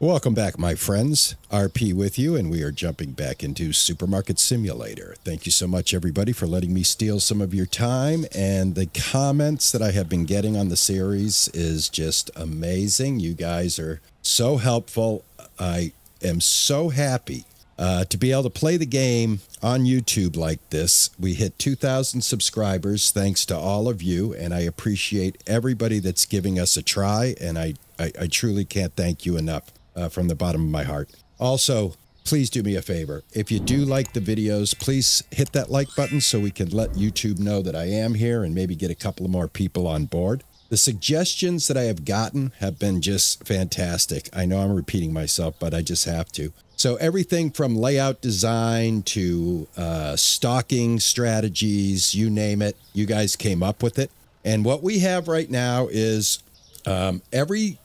Welcome back, my friends. RP with you, and we are jumping back into Supermarket Simulator. Thank you so much, everybody, for letting me steal some of your time. And the comments that I have been getting on the series is just amazing. You guys are so helpful. I am so happy uh, to be able to play the game on YouTube like this. We hit 2,000 subscribers thanks to all of you, and I appreciate everybody that's giving us a try. And I, I, I truly can't thank you enough uh, from the bottom of my heart. Also, please do me a favor. If you do like the videos, please hit that like button so we can let YouTube know that I am here and maybe get a couple of more people on board. The suggestions that I have gotten have been just fantastic. I know I'm repeating myself, but I just have to. So, everything from layout design to uh, stocking strategies, you name it, you guys came up with it. And what we have right now is um, every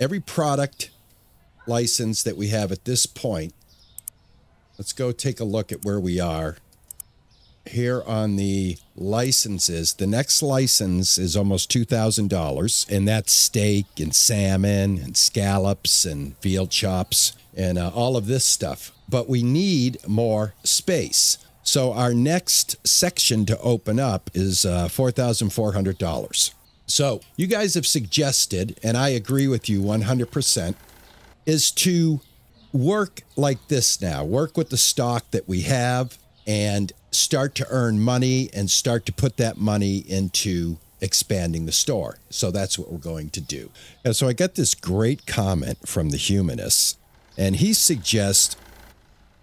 every product license that we have at this point. Let's go take a look at where we are. Here on the licenses, the next license is almost $2,000, and that's steak and salmon and scallops and veal chops and uh, all of this stuff. But we need more space. So our next section to open up is uh, $4,400. So you guys have suggested, and I agree with you 100%, is to work like this now work with the stock that we have and start to earn money and start to put that money into expanding the store. So that's what we're going to do. And so I got this great comment from the humanists, and he suggests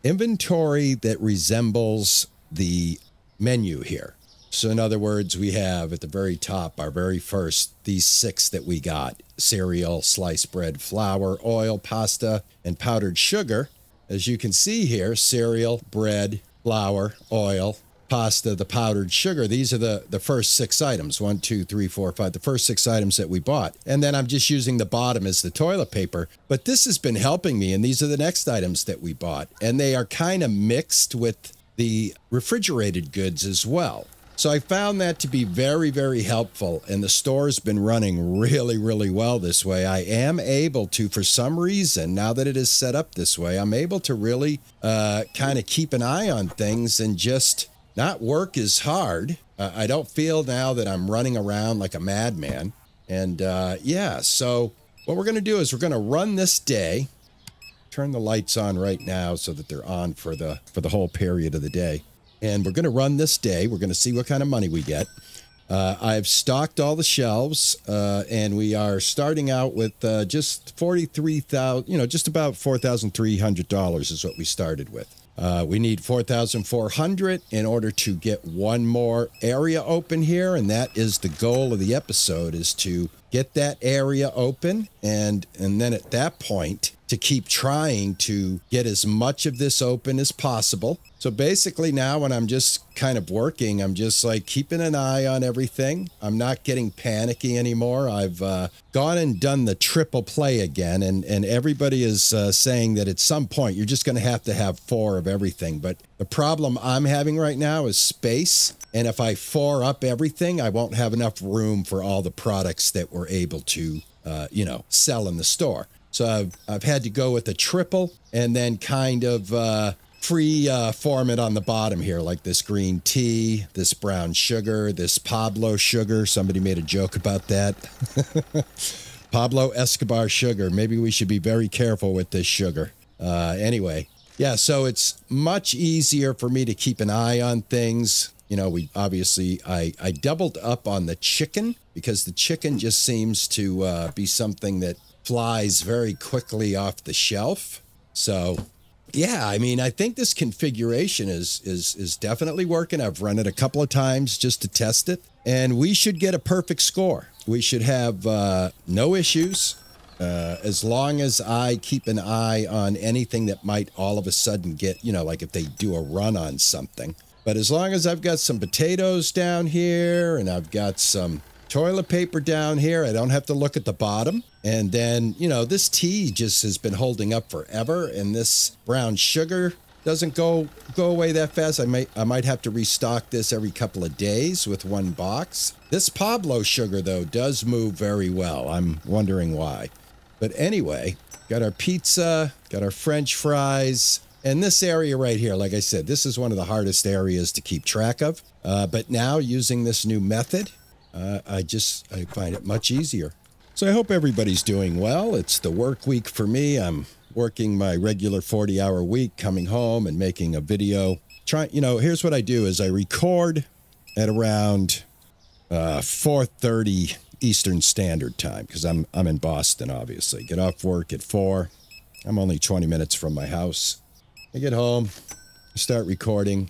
inventory that resembles the menu here. So, in other words, we have at the very top, our very first, these six that we got cereal, sliced bread, flour, oil, pasta, and powdered sugar. As you can see here, cereal, bread, flour, oil, pasta, the powdered sugar. These are the, the first six items one, two, three, four, five, the first six items that we bought. And then I'm just using the bottom as the toilet paper. But this has been helping me, and these are the next items that we bought. And they are kind of mixed with the refrigerated goods as well. So I found that to be very, very helpful. And the store's been running really, really well this way. I am able to, for some reason, now that it is set up this way, I'm able to really uh, kind of keep an eye on things and just not work as hard. Uh, I don't feel now that I'm running around like a madman. And uh, yeah, so what we're going to do is we're going to run this day. Turn the lights on right now so that they're on for the for the whole period of the day and we're going to run this day. We're going to see what kind of money we get. Uh, I've stocked all the shelves, uh, and we are starting out with uh, just forty-three thousand. You know, just about four thousand three hundred dollars is what we started with. Uh, we need four thousand four hundred in order to get one more area open here, and that is the goal of the episode: is to get that area open, and and then at that point to keep trying to get as much of this open as possible. So basically, now when I'm just kind of working, I'm just like keeping an eye on everything. I'm not getting panicky anymore. I've uh, gone and done the triple play again, and, and everybody is uh, saying that at some point you're just going to have to have four of everything. But the problem I'm having right now is space. And if I four up everything, I won't have enough room for all the products that we're able to, uh, you know, sell in the store. So I've, I've had to go with a triple and then kind of uh, free uh, form it on the bottom here, like this green tea, this brown sugar, this Pablo sugar. Somebody made a joke about that. Pablo Escobar sugar. Maybe we should be very careful with this sugar. Uh, anyway, yeah, so it's much easier for me to keep an eye on things. You know, we obviously I I doubled up on the chicken because the chicken just seems to uh, be something that flies very quickly off the shelf. So, yeah, I mean, I think this configuration is is is definitely working. I've run it a couple of times just to test it, and we should get a perfect score. We should have uh, no issues. Uh, as long as I keep an eye on anything that might all of a sudden get, you know, like if they do a run on something. But as long as I've got some potatoes down here and I've got some toilet paper down here. I don't have to look at the bottom. And then, you know, this tea just has been holding up forever. And this brown sugar doesn't go go away that fast. I might I might have to restock this every couple of days with one box. This Pablo sugar though does move very well. I'm wondering why. But anyway, got our pizza, got our French fries, and this area right here, like I said, this is one of the hardest areas to keep track of. Uh, but now using this new method, uh, I just I find it much easier. So I hope everybody's doing well. It's the work week for me. I'm working my regular 40 hour week, coming home and making a video. Try, you know, here's what I do is I record at around uh, 4:30 Eastern Standard Time because I'm I'm in Boston. Obviously, get off work at four. I'm only 20 minutes from my house. I get home, start recording,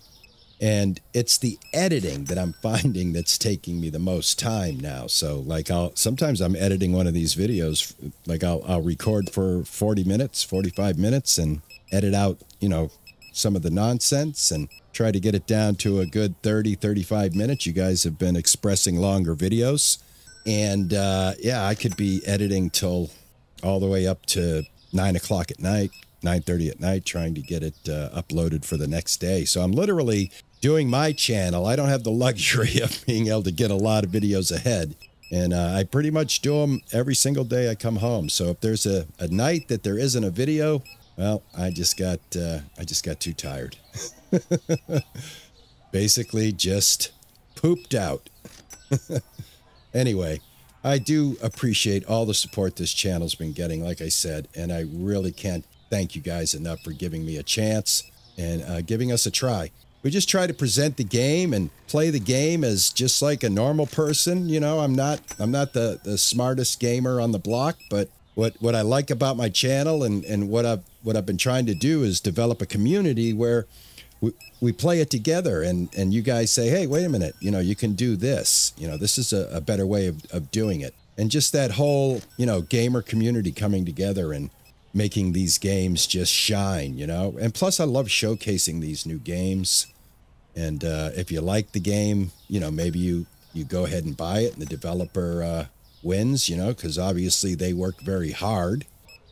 and it's the editing that I'm finding that's taking me the most time now. So like I'll sometimes I'm editing one of these videos like I'll I'll record for 40 minutes, 45 minutes and edit out, you know, some of the nonsense and try to get it down to a good 30 35 minutes. You guys have been expressing longer videos and uh, yeah, I could be editing till all the way up to nine o'clock at night 9.30 at night trying to get it uh, uploaded for the next day so i'm literally doing my channel, I don't have the luxury of being able to get a lot of videos ahead. And uh, I pretty much do them every single day I come home. So if there's a, a night that there isn't a video, well, I just got uh, I just got too tired. Basically, just pooped out. anyway, I do appreciate all the support this channel's been getting, like I said, and I really can't thank you guys enough for giving me a chance and uh, giving us a try we just try to present the game and play the game as just like a normal person. You know, I'm not I'm not the, the smartest gamer on the block, but what what I like about my channel and, and what I've what I've been trying to do is develop a community where we, we play it together and, and you guys say, hey, wait a minute, you know, you can do this. You know, this is a, a better way of, of doing it. And just that whole, you know, gamer community coming together and making these games just shine, you know? And plus, I love showcasing these new games. And uh, if you like the game, you know, maybe you, you go ahead and buy it and the developer uh, wins, you know, because obviously they work very hard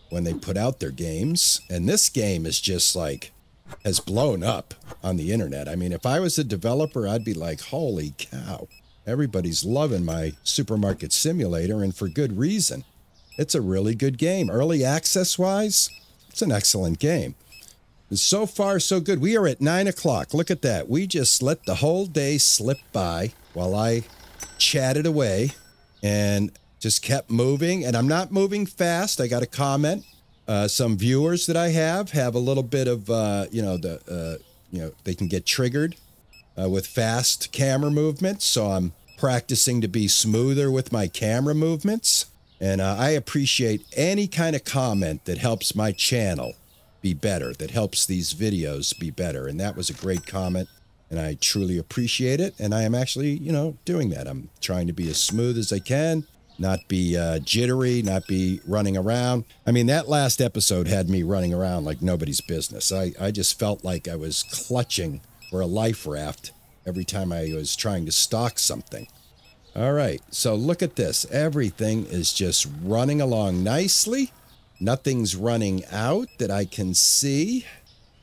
when they put out their games. And this game is just like, has blown up on the internet. I mean, if I was a developer, I'd be like, holy cow, everybody's loving my supermarket simulator, and for good reason. It's a really good game. Early access wise, it's an excellent game. So far, so good. We are at nine o'clock. Look at that. We just let the whole day slip by while I chatted away and just kept moving. And I'm not moving fast. I got a comment. Uh, some viewers that I have have a little bit of, uh, you know, the, uh, you know, they can get triggered uh, with fast camera movements. So I'm practicing to be smoother with my camera movements. And uh, I appreciate any kind of comment that helps my channel be better, that helps these videos be better. And that was a great comment. And I truly appreciate it. And I am actually, you know, doing that. I'm trying to be as smooth as I can, not be uh, jittery, not be running around. I mean, that last episode had me running around like nobody's business. I, I just felt like I was clutching for a life raft every time I was trying to stalk something. All right, so look at this. Everything is just running along nicely. Nothing's running out that I can see.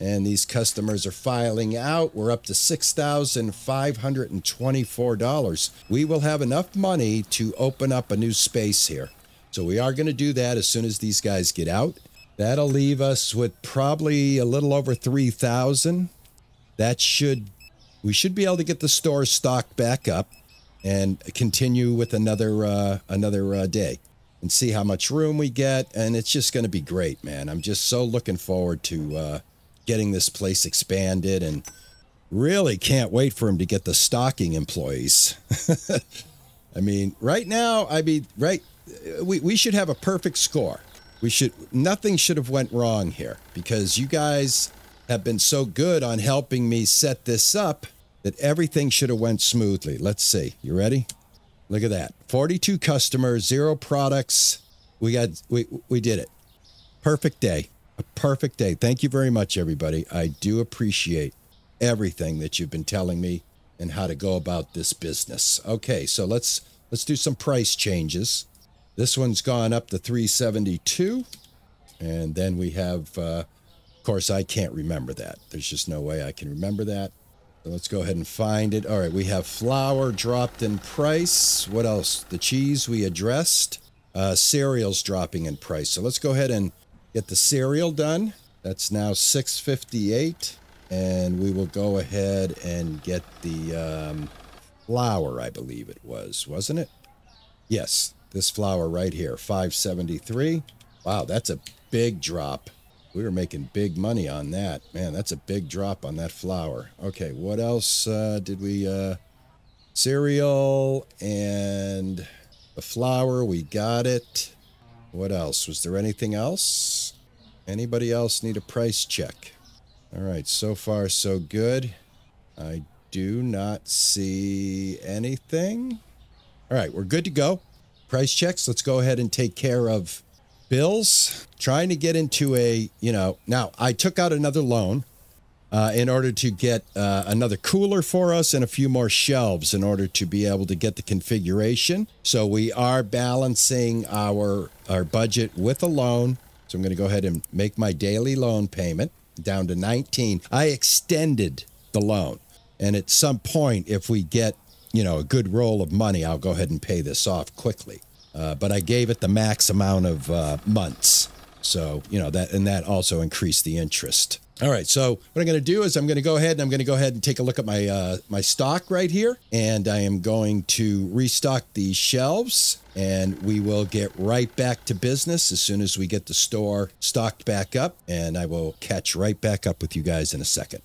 And these customers are filing out. We're up to $6,524. We will have enough money to open up a new space here. So we are going to do that as soon as these guys get out. That'll leave us with probably a little over 3,000. That should we should be able to get the store stocked back up and continue with another uh, another uh, day and see how much room we get. And it's just going to be great, man. I'm just so looking forward to uh, getting this place expanded and really can't wait for him to get the stocking employees. I mean, right now, I mean, right, we, we should have a perfect score. We should, nothing should have went wrong here because you guys have been so good on helping me set this up that everything should have went smoothly. Let's see. You ready? Look at that. 42 customers, zero products. We got we we did it. Perfect day. A perfect day. Thank you very much everybody. I do appreciate everything that you've been telling me and how to go about this business. Okay, so let's let's do some price changes. This one's gone up to 372 and then we have uh, of course I can't remember that. There's just no way I can remember that. Let's go ahead and find it. All right, we have flour dropped in price. What else? The cheese we addressed. Uh, cereals dropping in price. So let's go ahead and get the cereal done. That's now 658. And we will go ahead and get the um, flour, I believe it was, wasn't it? Yes, this flour right here, 573. Wow, that's a big drop. We were making big money on that. Man, that's a big drop on that flour. Okay, what else uh, did we... Uh, cereal and the flour, we got it. What else? Was there anything else? Anybody else need a price check? All right, so far so good. I do not see anything. All right, we're good to go. Price checks. Let's go ahead and take care of bills. Trying to get into a, you know, now I took out another loan uh, in order to get uh, another cooler for us and a few more shelves in order to be able to get the configuration. So we are balancing our our budget with a loan. So I'm going to go ahead and make my daily loan payment down to 19. I extended the loan, and at some point, if we get you know a good roll of money, I'll go ahead and pay this off quickly. Uh, but I gave it the max amount of uh, months. So you know that, and that also increased the interest. All right, so what I'm going to do is I'm going to go ahead and I'm going to go ahead and take a look at my uh, my stock right here, and I am going to restock these shelves, and we will get right back to business as soon as we get the store stocked back up, and I will catch right back up with you guys in a second.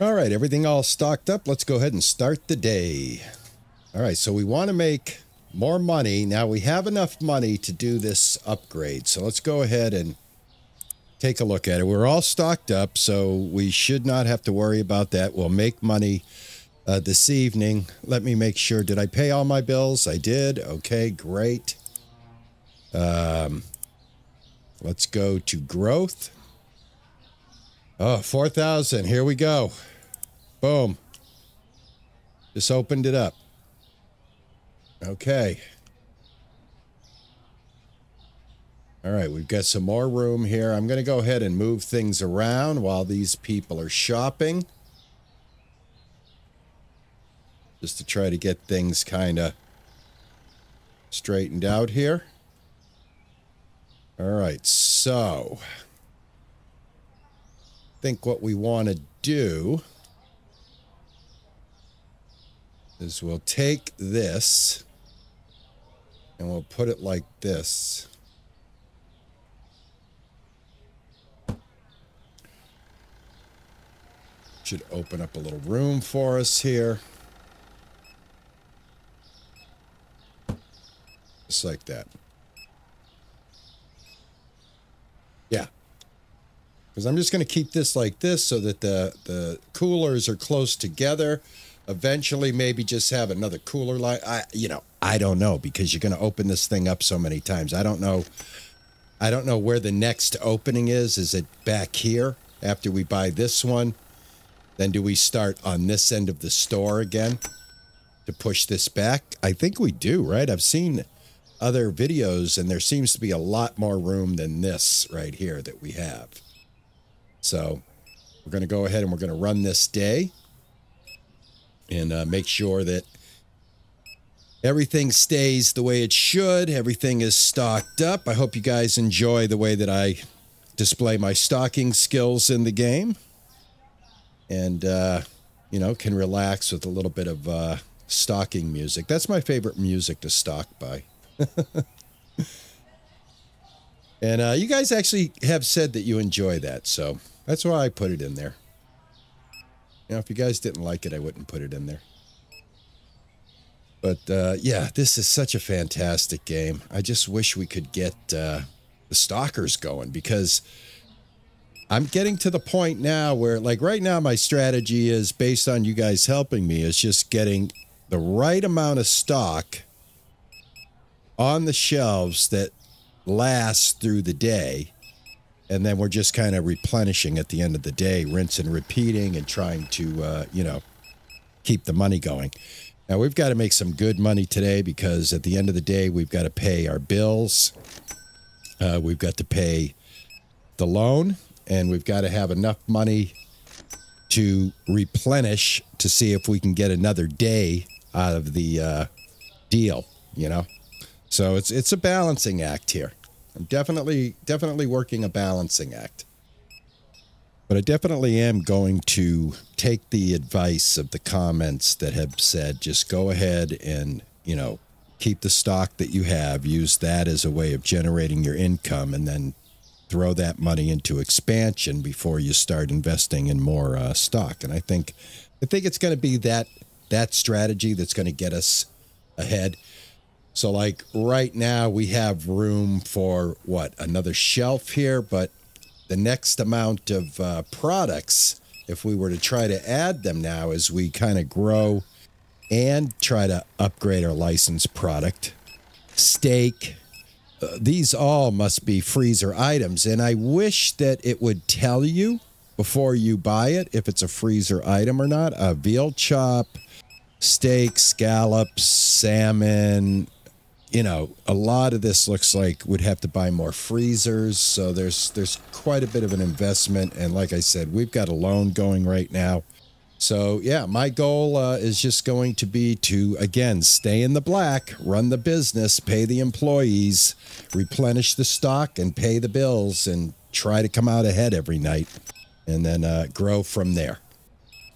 All right, everything all stocked up. Let's go ahead and start the day. All right, so we want to make more money. Now we have enough money to do this upgrade. So let's go ahead and take a look at it. We're all stocked up, so we should not have to worry about that. We'll make money uh, this evening. Let me make sure. Did I pay all my bills? I did. Okay, great. Um, let's go to growth. Oh, 4,000. Here we go. Boom. Just opened it up. Okay. All right, we've got some more room here. I'm going to go ahead and move things around while these people are shopping. Just to try to get things kind of straightened out here. All right, so think what we want to do is we'll take this and we'll put it like this. Should open up a little room for us here. Just like that. Yeah. Because I'm just going to keep this like this so that the, the coolers are close together. Eventually, maybe just have another cooler line. I, you know, I don't know because you're going to open this thing up so many times. I don't know. I don't know where the next opening is. Is it back here after we buy this one? Then do we start on this end of the store again to push this back? I think we do, right? I've seen other videos and there seems to be a lot more room than this right here that we have. So we're going to go ahead and we're going to run this day and uh, make sure that everything stays the way it should. Everything is stocked up. I hope you guys enjoy the way that I display my stocking skills in the game. And, uh, you know, can relax with a little bit of uh, stocking music. That's my favorite music to stock by. and uh, you guys actually have said that you enjoy that. So that's why I put it in there. Now, if you guys didn't like it, I wouldn't put it in there. But uh, yeah, this is such a fantastic game. I just wish we could get uh, the stalkers going because I'm getting to the point now where, like, right now, my strategy is based on you guys helping me, is just getting the right amount of stock on the shelves that lasts through the day and then we're just kind of replenishing at the end of the day, rinse and repeating, and trying to, uh, you know, keep the money going. Now we've got to make some good money today because at the end of the day, we've got to pay our bills, uh, we've got to pay the loan, and we've got to have enough money to replenish to see if we can get another day out of the uh, deal. You know, so it's it's a balancing act here. I'm definitely definitely working a balancing act. But I definitely am going to take the advice of the comments that have said just go ahead and, you know, keep the stock that you have, use that as a way of generating your income and then throw that money into expansion before you start investing in more uh, stock. And I think I think it's going to be that that strategy that's going to get us ahead. So, like right now, we have room for what another shelf here, but the next amount of uh, products, if we were to try to add them now as we kind of grow and try to upgrade our licensed product, steak, uh, these all must be freezer items. And I wish that it would tell you before you buy it if it's a freezer item or not. A veal chop, steak, scallops, salmon, you know, a lot of this looks like would have to buy more freezers. So there's there's quite a bit of an investment, and like I said, we've got a loan going right now. So yeah, my goal uh, is just going to be to again stay in the black, run the business, pay the employees, replenish the stock, and pay the bills, and try to come out ahead every night, and then uh, grow from there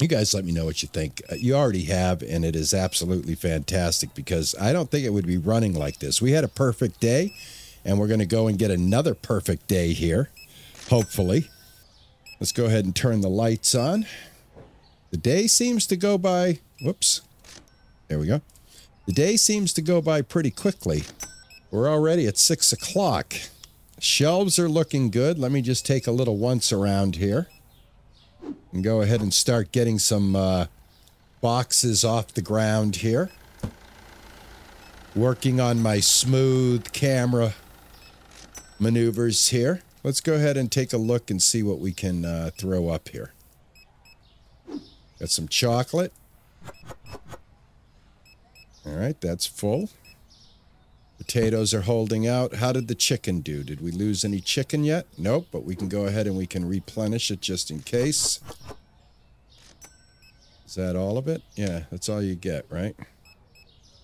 you guys let me know what you think. Uh, you already have, and it is absolutely fantastic because I don't think it would be running like this. We had a perfect day, and we're going to go and get another perfect day here, hopefully. Let's go ahead and turn the lights on. The day seems to go by. Whoops. There we go. The day seems to go by pretty quickly. We're already at 6 o'clock. Shelves are looking good. Let me just take a little once around here and go ahead and start getting some uh, boxes off the ground here. Working on my smooth camera maneuvers here. Let's go ahead and take a look and see what we can uh, throw up here. Got some chocolate. All right, that's full. Potatoes are holding out. How did the chicken do? Did we lose any chicken yet? Nope, but we can go ahead and we can replenish it just in case. Is that all of it? Yeah, that's all you get, right?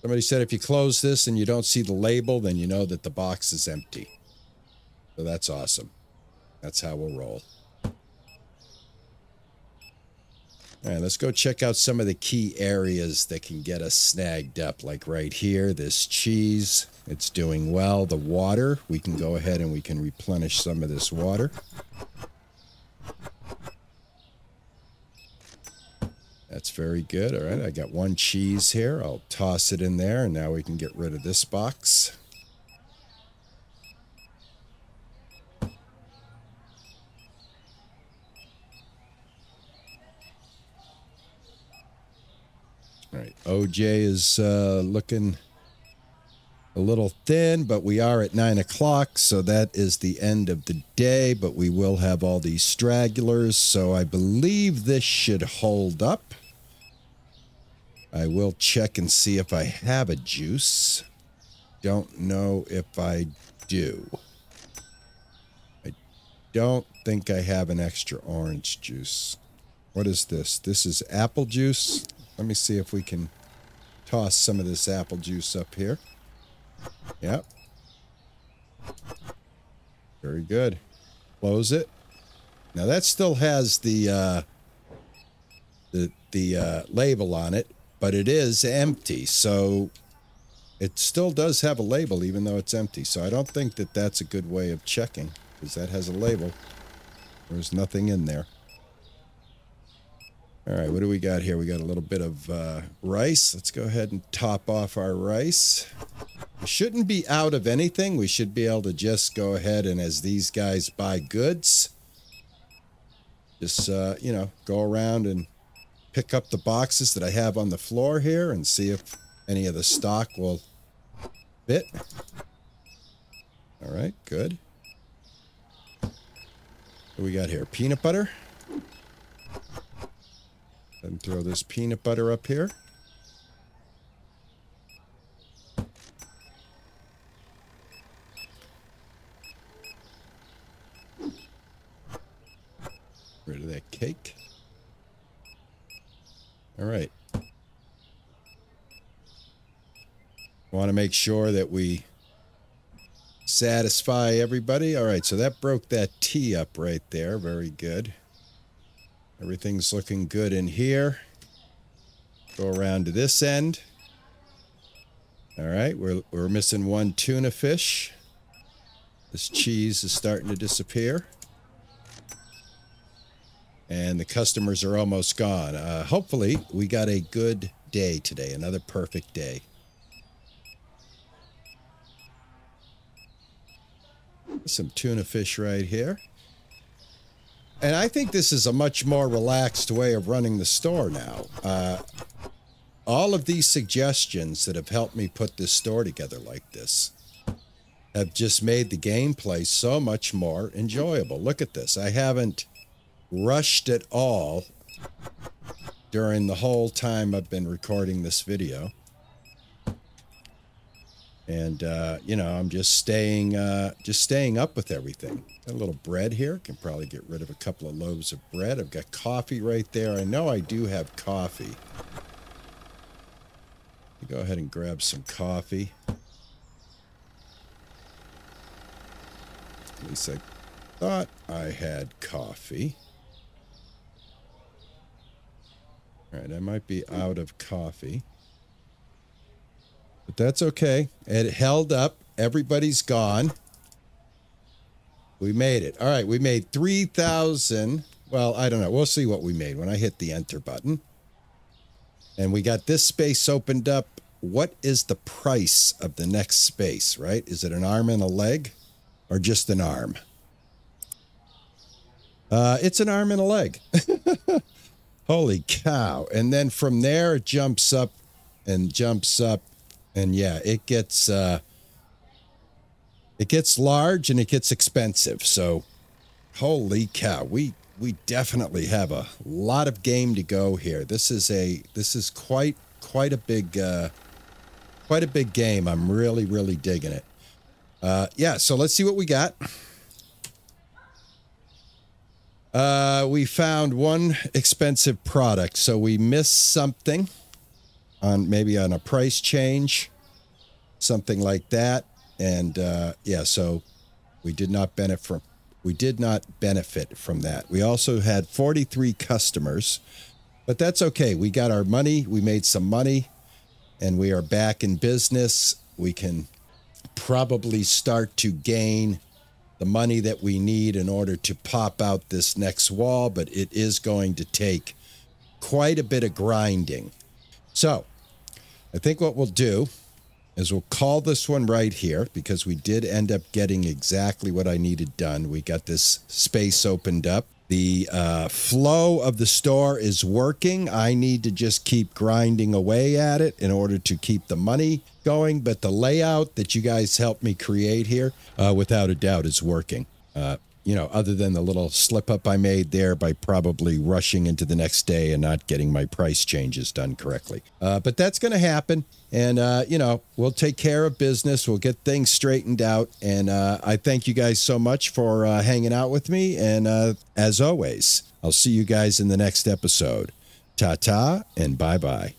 Somebody said if you close this and you don't see the label, then you know that the box is empty. So that's awesome. That's how we'll roll. All right, let's go check out some of the key areas that can get us snagged up. Like right here, this cheese, it's doing well. The water, we can go ahead and we can replenish some of this water. That's very good. All right, I got one cheese here. I'll toss it in there, and now we can get rid of this box. OJ is uh, looking a little thin, but we are at 9 o'clock, so that is the end of the day, but we will have all these stragglers, so I believe this should hold up. I will check and see if I have a juice. Don't know if I do. I don't think I have an extra orange juice. What is this? This is apple juice. Let me see if we can toss some of this apple juice up here. Yep. Very good. Close it. Now that still has the uh, the the uh, label on it, but it is empty. So it still does have a label, even though it's empty. So I don't think that that's a good way of checking, because that has a label. There's nothing in there. All right, what do we got here? We got a little bit of uh, rice. Let's go ahead and top off our rice. We shouldn't be out of anything. We should be able to just go ahead and as these guys buy goods, just, uh, you know, go around and pick up the boxes that I have on the floor here and see if any of the stock will fit. All right, good. What do we got here? Peanut butter. And throw this peanut butter up here. Rid of that cake. All right. Want to make sure that we satisfy everybody. All right, so that broke that T up right there. Very good. Everything's looking good in here. Go around to this end. All right, we're, we're missing one tuna fish. This cheese is starting to disappear. And the customers are almost gone. Uh, hopefully, we got a good day today, another perfect day. Some tuna fish right here. And I think this is a much more relaxed way of running the store now. Uh, all of these suggestions that have helped me put this store together like this have just made the gameplay so much more enjoyable. Look at this. I haven't rushed at all during the whole time I've been recording this video and uh, you know I'm just staying uh, just staying up with everything. Got a little bread here. Can probably get rid of a couple of loaves of bread. I've got coffee right there. I know I do have coffee. Go ahead and grab some coffee. At least I thought I had coffee. All right, I might be out of coffee. But that's okay. It held up. Everybody's gone. We made it. All right, we made 3,000. Well, I don't know. We'll see what we made when I hit the enter button. And we got this space opened up. What is the price of the next space, right? Is it an arm and a leg or just an arm? Uh, it's an arm and a leg. Holy cow. And then from there, it jumps up and jumps up and yeah, it gets uh, it gets large and it gets expensive. So, holy cow, we we definitely have a lot of game to go here. This is a this is quite quite a big uh, quite a big game. I'm really really digging it. Uh, yeah, so let's see what we got. Uh, we found one expensive product, so we missed something on maybe on a price change, something like that. And uh, yeah, so we did not benefit from we did not benefit from that. We also had 43 customers But that's okay. We got our money, we made some money, and we are back in business. We can probably start to gain the money that we need in order to pop out this next wall, but it is going to take quite a bit of grinding. So, I think what we'll do is we'll call this one right here because we did end up getting exactly what I needed done. We got this space opened up. The uh, flow of the store is working. I need to just keep grinding away at it in order to keep the money going. But the layout that you guys helped me create here, uh, without a doubt, is working. Uh, you know, other than the little slip up I made there by probably rushing into the next day and not getting my price changes done correctly. Uh, but that's going to happen. And, uh, you know, we'll take care of business. We'll get things straightened out. And uh, I thank you guys so much for uh, hanging out with me. And uh, as always, I'll see you guys in the next episode. Ta ta and bye bye.